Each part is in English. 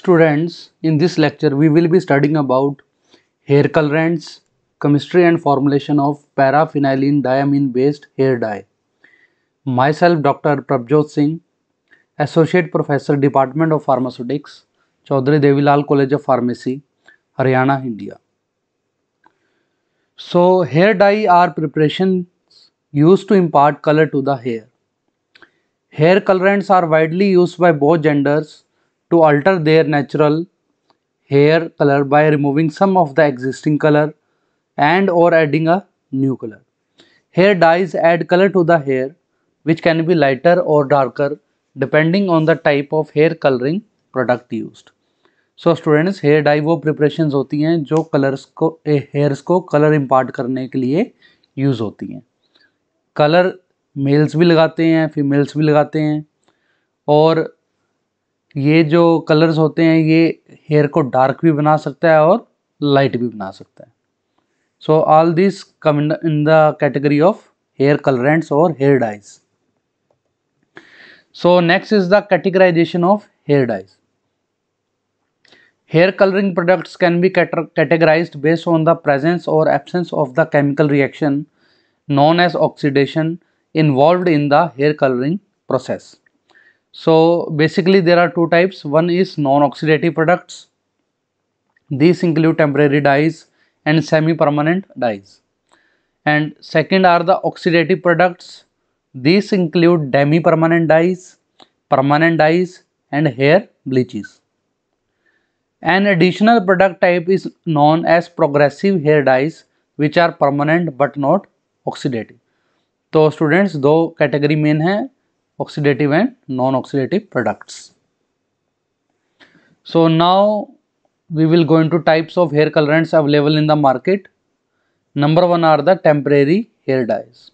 Students, in this lecture we will be studying about hair colorants, chemistry and formulation of paraphenylene diamine based hair dye. Myself Dr. Prabhjot Singh, Associate Professor Department of Pharmaceutics, Chaudhary Devilal College of Pharmacy, Haryana, India. So hair dye are preparations used to impart color to the hair. Hair colorants are widely used by both genders to alter their natural hair color by removing some of the existing color and or adding a new color. Hair dyes add color to the hair which can be lighter or darker depending on the type of hair coloring product used. So students hair dye वो preparations होती हैं जो colours को hairs को colour impart करने के लिए use होती हैं कलर मेल्स भी लगाते हैं फीमेल्स भी लगाते हैं और ये जो कलर्स होते हैं, ये हेयर को डार्क भी बना सकता है और लाइट भी बना सकता है। So all this come in the category of hair colourants और hair dyes so next is the categorisation of hair dyes hair colouring products can be categorise based on the presence और absence of the chemical reaction known as oxidation involve in the hair colouring process So basically there are two types. One is non-oxidative products. These include temporary dyes and semi-permanent dyes. And second are the oxidative products. These include demi-permanent dyes, permanent dyes and hair bleaches. An additional product type is known as progressive hair dyes which are permanent but not oxidative. तो students दो category main है and non oxidative products so now we will go into types of hair colorants available in the market number one are the temporary hair dyes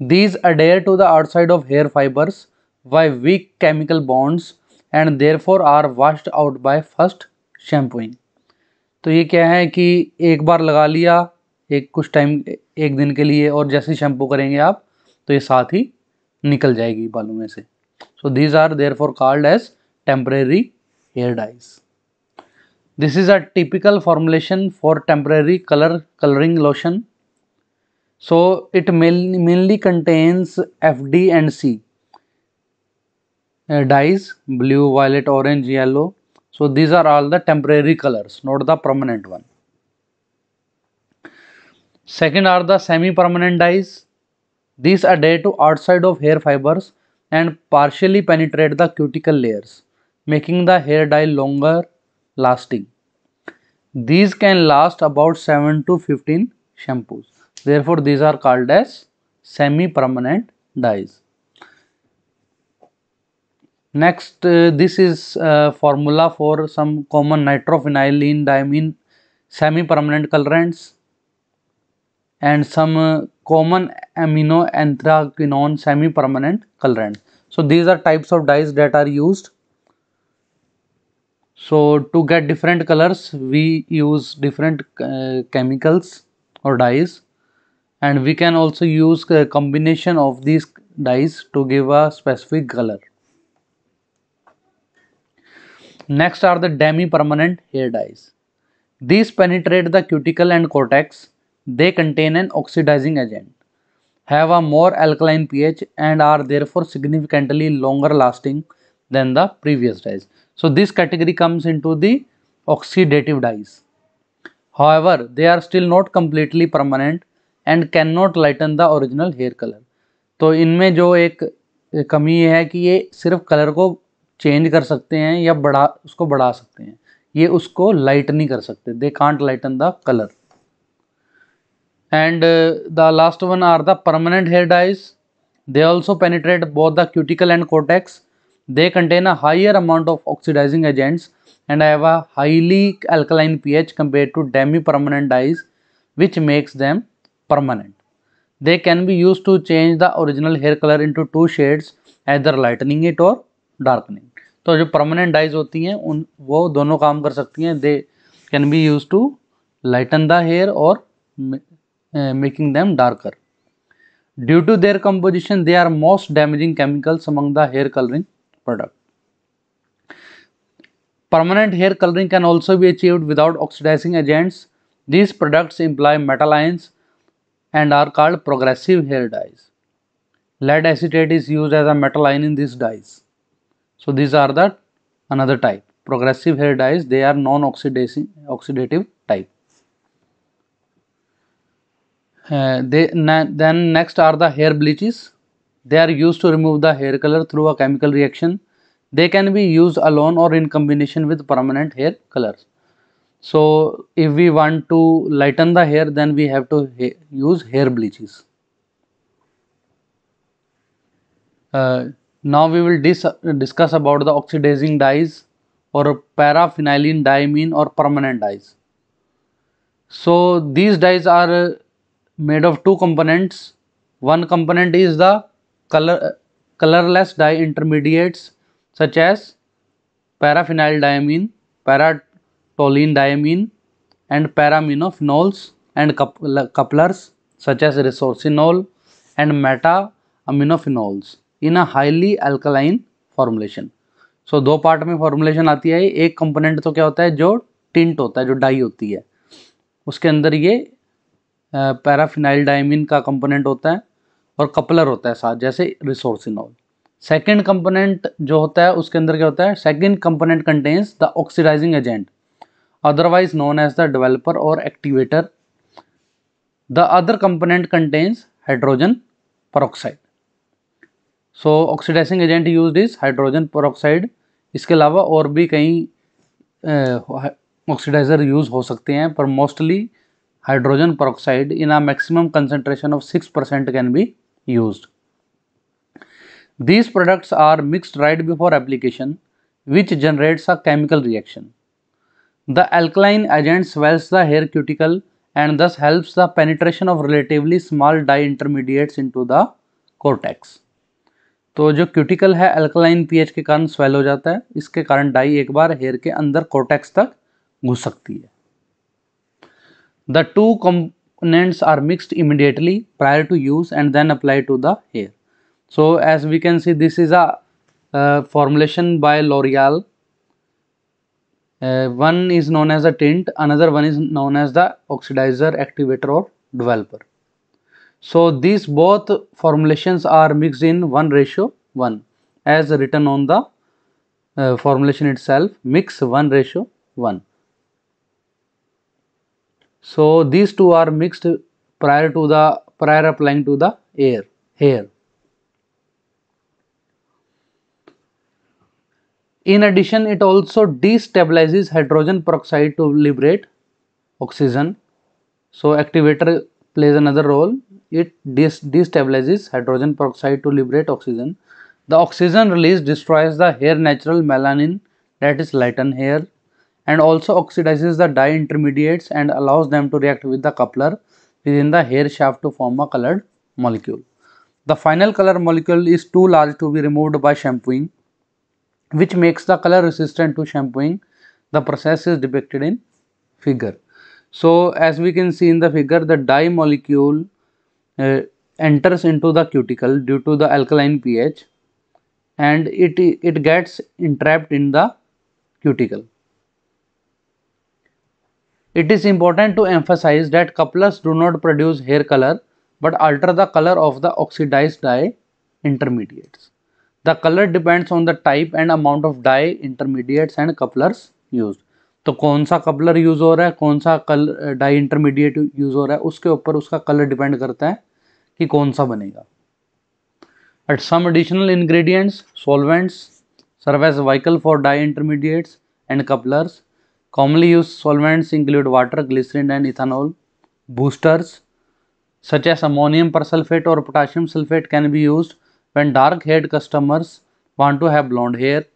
these adhere to the outside of hair fibers by weak chemical bonds therefore are washed out by first shampooing तो ये क्या है कि एक बार लगा लिया एक कुछ टाइम एक दिन के लिए और जैसे शैम्पू करेंगे आप तो ये साथ ही निकल जाएगी बालों में से so these are therefore called as temporary hair dyes this is a typical formulation for temporary colour colouring lotion so it mainly contains F D and C uh, dyes blue violet orange yellow so these are all the temporary colors not the permanent one second are the semi permanent dyes these adhere to outside of hair fibers and partially penetrate the cuticle layers making the hair dye longer lasting. These can last about 7 to 15 shampoos. Therefore these are called as semi permanent dyes. Next, uh, this is uh, formula for some common nitrophenylene diamine semi-permanent colorants and some uh, common amino anthraquinone semi-permanent colorant. So these are types of dyes that are used. So to get different colors, we use different uh, chemicals or dyes and we can also use a combination of these dyes to give a specific color. Next are the demi-permanent hair dyes. These penetrate the cuticle and cortex. They contain an oxidising agent have a more alkaline P H and are therefore significantly longer lasting than the previous dyes so this category comes into the oxidative dyes however they are still not completely permanent and can not lighten the original hair colour तो इनमें जो एक कमी है कि ये सिर्फ़ colour को चेंज कर सकते हैं या बढ़ा, उसको बढ़ा सकते हैं। ये उसको लाइट नहीं कर सकते। They can't lighten the colour and uh, the last one are the permanent hair dyes they also penetrate both the cuticle and cortex they contain a higher amount of oxidizing agents and have a highly alkaline pH compared to demi-permanent dyes which makes them permanent. They can be used to change the original hair color into two shades either lightening it or darkening. तो jo permanent dyes hoti hain un wo dono kaam kar sakti hain they can be used to lighten the hair or Uh, making them darker. Due to their composition, they are most damaging chemicals among the hair coloring product. Permanent hair coloring can also be achieved without oxidizing agents. These products imply metal ions and are called progressive hair dyes. Lead acetate is used as a metal ion in these dyes. So these are the another type. Progressive hair dyes, they are non-oxidative Uh, they, then next are the hair bleaches. They are used to remove the hair color through a chemical reaction. They can be used alone or in combination with permanent hair colors. So if we want to lighten the hair then we have to ha use hair bleaches. Uh, now we will dis discuss about the oxidizing dyes or paraphenylene diamine or permanent dyes. So these dyes are made of two components one component is the colour colourless dye intermediates such as paraphenylene diamine paratoluene diamine and paraaminophenols and couplers such as resorcinol and meta aminophenols in a highly alkaline formulation so दो part में formulation आती है। एक component तो क्या होता है? जो टिंट होता है, जो डाई होती है। उसके अंदर ये पैराफिनाइल डायमिन का कंपोनेंट होता है और कपलर होता है साथ, जैसे रिसोर्सिनॉल। सेकेंड कंपोनेंट जो होता है, उसके अंदर क्या होता है? Second component contains the oxidising agent otherwise known as the developer और activator the other component contains hydrogen peroxide so oxidising agent use is hydrogen peroxide इसके अलावा और भी कई ऑक्सीडाइजर यूज़ हो सकते हैं, पर mostly hydrogen peroxide in a maximum concentration of 6% can be used. These products are mixed right before application which generates a chemical reaction. The alkaline agent swells the hair cuticle and thus helps the penetration of relatively small dye intermediates into the cortex. तो जो cuticle है alkaline pH के कारण swell हो जाता है इसके कारण डाई एक बार हेयर के अंदर कोटेक्स तक घुस सकती है The two components are mixed immediately prior to use and then applied to the hair. So as we can see this is a uh, formulation by L'Oreal. Uh, one is known as a tint, another one is known as the oxidizer, activator or developer. So these both formulations are mixed in 1 ratio 1 as written on the uh, formulation itself mix 1 ratio 1. So these two are mixed prior to the prior applying to the air hair. In addition, it also destabilizes hydrogen peroxide to liberate oxygen. So activator plays another role. It destabilizes hydrogen peroxide to liberate oxygen. The oxygen release destroys the hair natural melanin that is lighten hair and also oxidizes the dye intermediates and allows them to react with the coupler within the hair shaft to form a colored molecule. The final color molecule is too large to be removed by shampooing which makes the color resistant to shampooing. The process is depicted in figure. So as we can see in the figure the dye molecule uh, enters into the cuticle due to the alkaline pH and it, it gets entrapped in the cuticle. It is important to emphasise that couplers do not produce hair colour but alter the colour of the oxidise dye intermediates the colour depends on the type and amount of dye intermediates and couplers use तो कौन सा coupler use हो रहा है? कौन सा die intermediate use हो रहा है? उसके ऊपर उसका कलर डिपेंड करता है कि कौन सा बनेगा। At some additional ingredients solvents serves vehicle for dye intermediates and couplers Commonly used solvents include water, glycerin and ethanol. Boosters such as ammonium persulfate or potassium sulfate can be used when dark haired customers want to have blonde hair.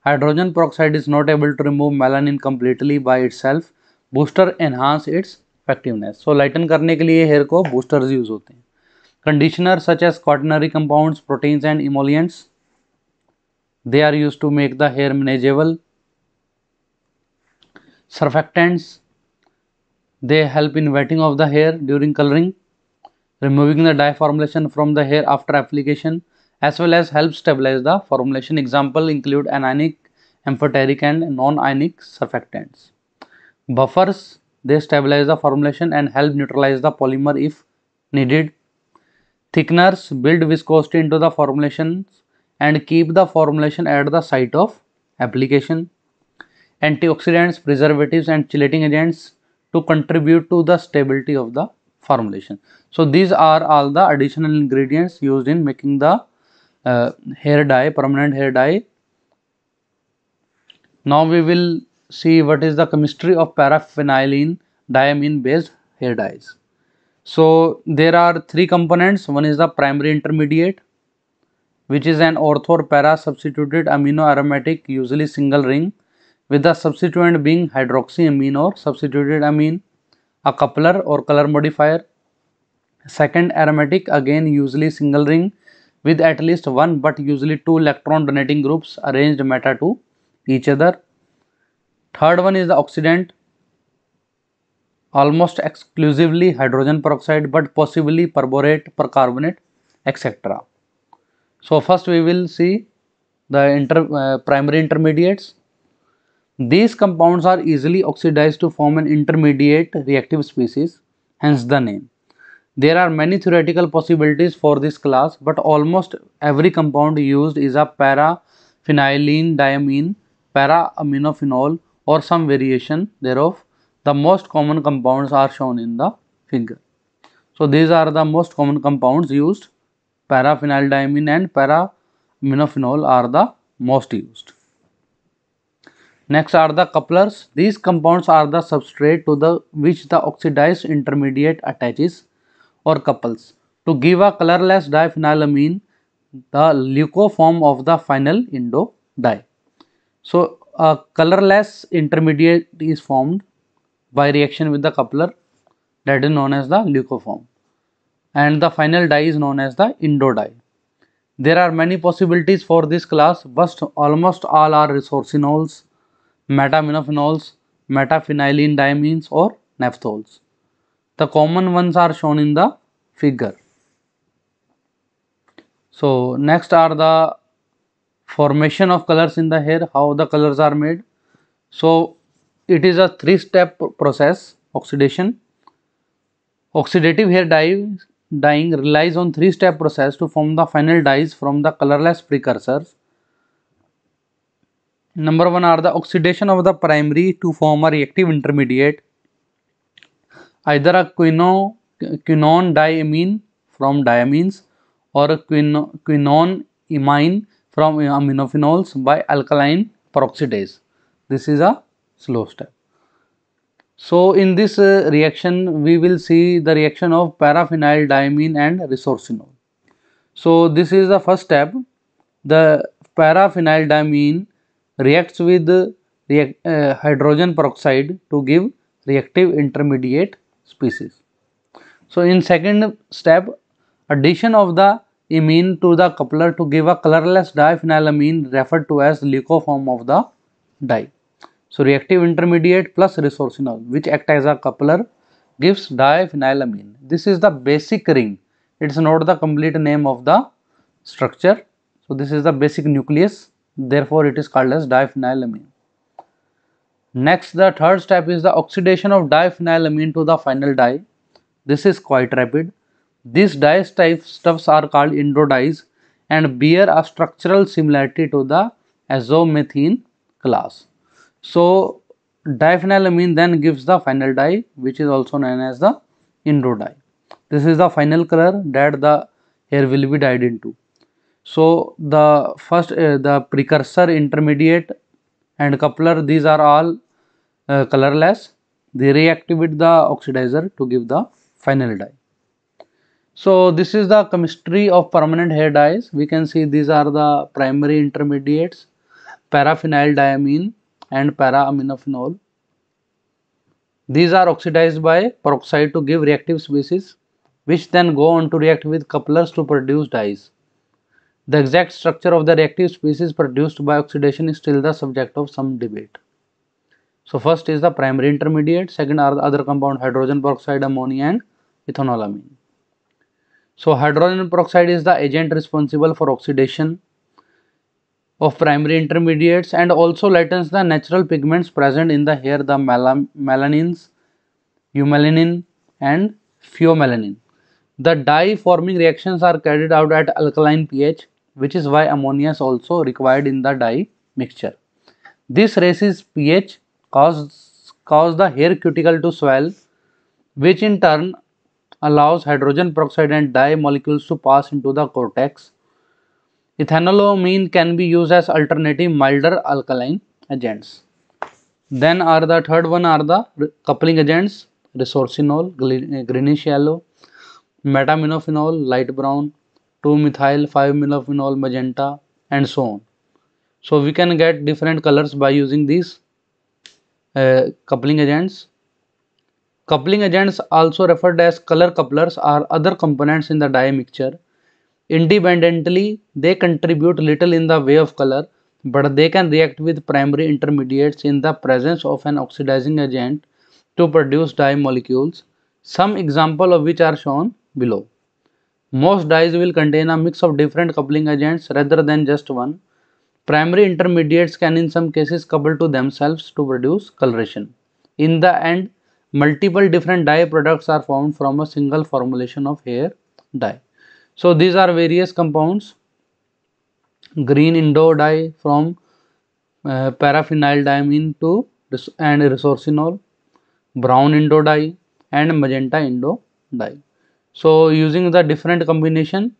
Hydrogen peroxide is not able to remove melanin completely by itself. Booster enhance its effectiveness. So lighten करने के लिए hair को boosters use होते हैं. Conditioner such as quaternary compounds, proteins and emollients they are used to make the hair manageable surfactants they help in wetting of the hair during coloring removing the dye formulation from the hair after application as well as help stabilize the formulation example include anionic amphoteric and non-ionic surfactants. Buffers, they stabilize the formulation and help neutralize the polymer if needed. Thickeners build viscosity into the formulations and keep the formulation at the site of application. Antioxidants, preservatives and chelating agents to contribute to the stability of the formulation. So these are all the additional ingredients used in making the uh, hair dye, permanent hair dye. Now we will see what is the chemistry of paraphenylene diamine based hair dyes. So there are three components. One is the primary intermediate which is an ortho or para substituted amino aromatic usually single ring with the substituent being hydroxyamine or substituted amine, a coupler or color modifier. Second aromatic again usually single ring with at least one but usually two electron donating groups arranged meta to each other. Third one is the oxidant almost exclusively hydrogen peroxide but possibly perborate, percarbonate etc. So first we will see the inter, uh, primary intermediates. These compounds are easily oxidized to form an intermediate reactive species, hence the name. There are many theoretical possibilities for this class, but almost every compound used is a paraphenylene diamine, para-aminophenol or some variation thereof. The most common compounds are shown in the figure. So these are the most common compounds used paraphenyldiamine and para-aminophenol are the most used. Next are the couplers. These compounds are the substrate to the which the oxidized intermediate attaches or couples. To give a colorless diphenylamine, the leucoform of the final indo dye. So a colorless intermediate is formed by reaction with the coupler that is known as the leucoform and the final dye is known as the indo dye. There are many possibilities for this class but almost all are resorcinols, metaaminophenols, metaphenylene diamines or naphthols. The common ones are shown in the figure. So next are the formation of colors in the hair, how the colors are made. So it is a three step process oxidation. Oxidative hair dye dyeing relies on three step process to form the final dyes from the colorless precursors. Number one are the oxidation of the primary to form a reactive intermediate, either a quino, quinone diamine from diamines or a quino, quinone imine from aminophenols by alkaline peroxidase. This is a slow step. So in this uh, reaction we will see the reaction of paraphenyldiamine and resorcinol. So this is the first step. The paraphenyldiamine reacts with uh, hydrogen peroxide to give reactive intermediate species. So in second step addition of the imine to the coupler to give a colorless diphenylamine referred to as leucoform of the dye. So reactive intermediate plus resorcinol which act as a coupler gives diphenylamine. This is the basic ring. It is not the complete name of the structure. So this is the basic nucleus. Therefore it is called as diphenylamine. Next the third step is the oxidation of diphenylamine to the final dye. This is quite rapid. These dye type stuffs are called indodyes and bear a structural similarity to the azomethine class. So diphenylamine then gives the final dye which is also known as the indo dye. This is the final color that the hair will be dyed into. So the first uh, the precursor intermediate and coupler these are all uh, colorless. They react with the oxidizer to give the final dye. So this is the chemistry of permanent hair dyes. We can see these are the primary intermediates paraphenyldiamine and para-aminophenol. These are oxidized by peroxide to give reactive species which then go on to react with couplers to produce dyes. The exact structure of the reactive species produced by oxidation is still the subject of some debate. So first is the primary intermediate, second are the other compound hydrogen peroxide, ammonia and ethanolamine. So hydrogen peroxide is the agent responsible for oxidation of primary intermediates and also lightens the natural pigments present in the hair the melanins, eumelanin and pheomelanin. The dye forming reactions are carried out at alkaline pH which is why ammonia is also required in the dye mixture. This raises pH cause, cause the hair cuticle to swell which in turn allows hydrogen peroxide and dye molecules to pass into the cortex. Ethanolamine can be used as alternative milder alkaline agents. Then are the third one are the coupling agents resorcinol greenish yellow metaminophenols light brown 2-methyl 5-methyl magenta and so on. So we can get different colors by using these uh, coupling agents. Coupling agents also referred as color couplers are other components in the dye mixture. Independently, they contribute little in the way of color, but they can react with primary intermediates in the presence of an oxidizing agent to produce dye molecules, some example of which are shown below. Most dyes will contain a mix of different coupling agents rather than just one. Primary intermediates can in some cases couple to themselves to produce coloration. In the end, multiple different dye products are formed from a single formulation of hair dye. So these are various compounds. Green indo dye from uh, paraphenyldiamine to and resorcinol, brown indo dye and magenta indo dye. So using the different combination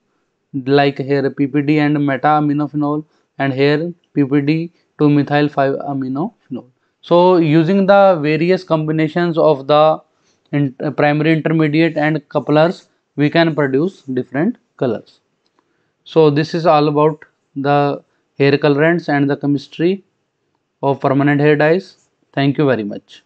like here PPD and meta aminophenol and here PPD to methyl 5 aminophenol. So using the various combinations of the in, uh, primary intermediate and couplers we can produce different colors. So this is all about the hair colorants and the chemistry of permanent hair dyes. Thank you very much.